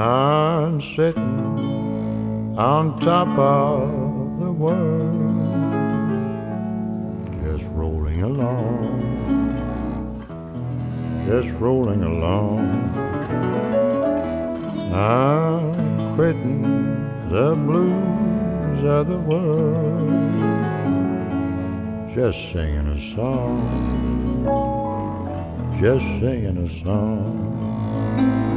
I'm sitting on top of the world, just rolling along, just rolling along. I'm quitting the blues of the world, just singing a song, just singing a song.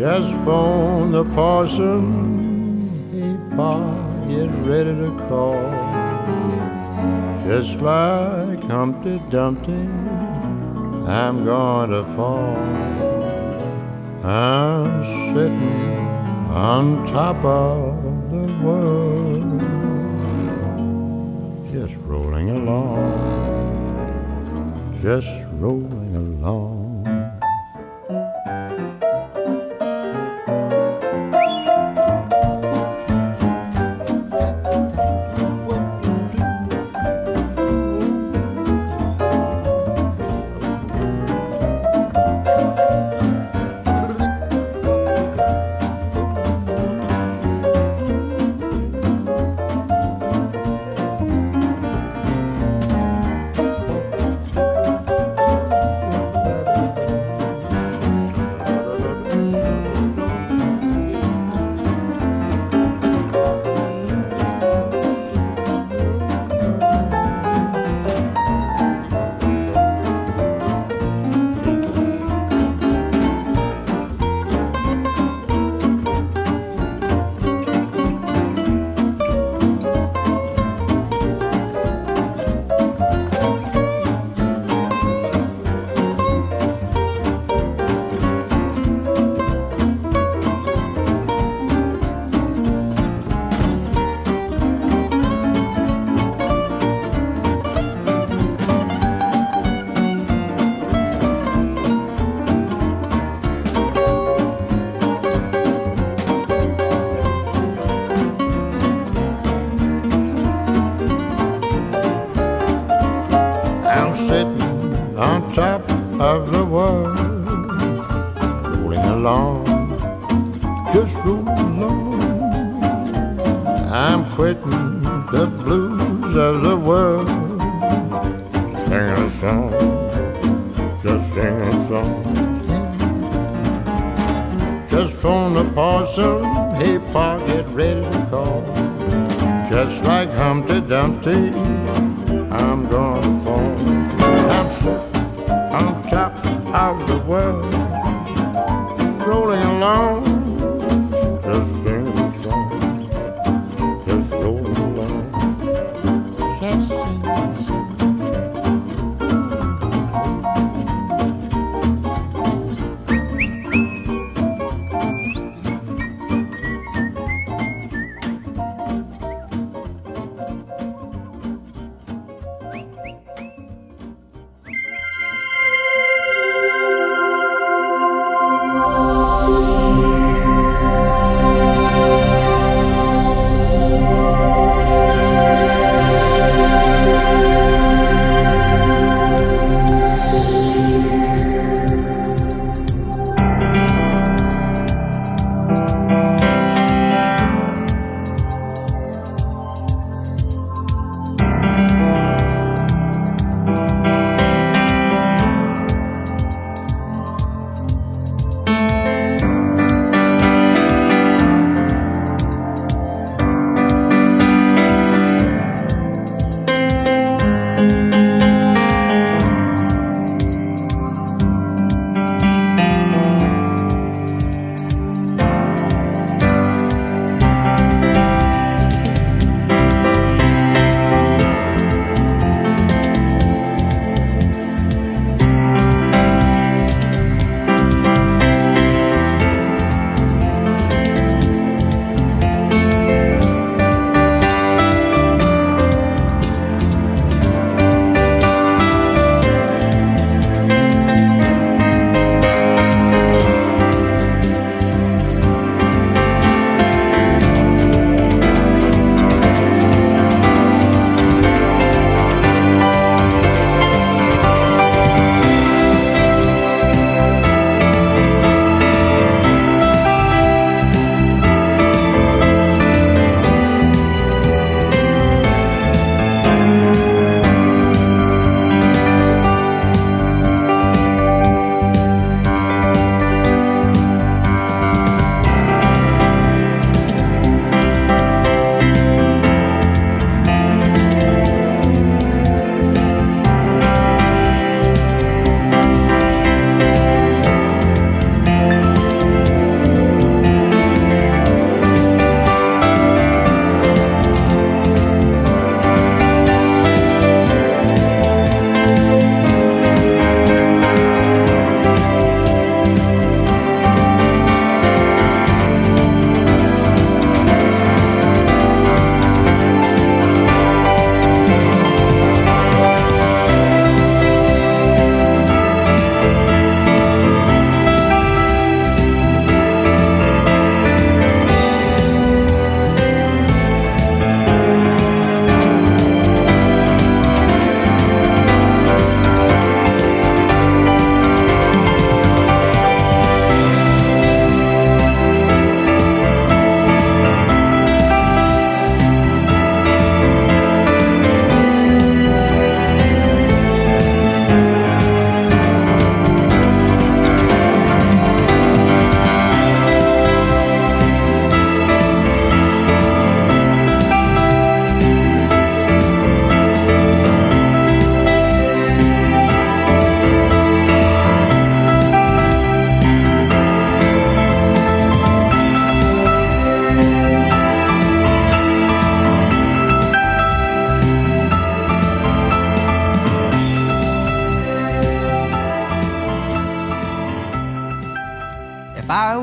Just phone the parson, hey pa, get ready to call. Just like Humpty Dumpty, I'm going to fall. I'm sitting on top of the world, just rolling along, just rolling along. Along, just rolling along. I'm quitting the blues of the world, singing a song, just singing a song. Just phone the parson, hey pa, get ready to call. Just like Humpty Dumpty, I'm gonna fall. I'm sitting on top of the world, rolling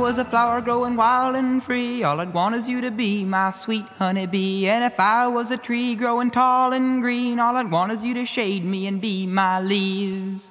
was a flower growing wild and free, all I'd want is you to be my sweet honeybee. And if I was a tree growing tall and green, all I'd want is you to shade me and be my leaves.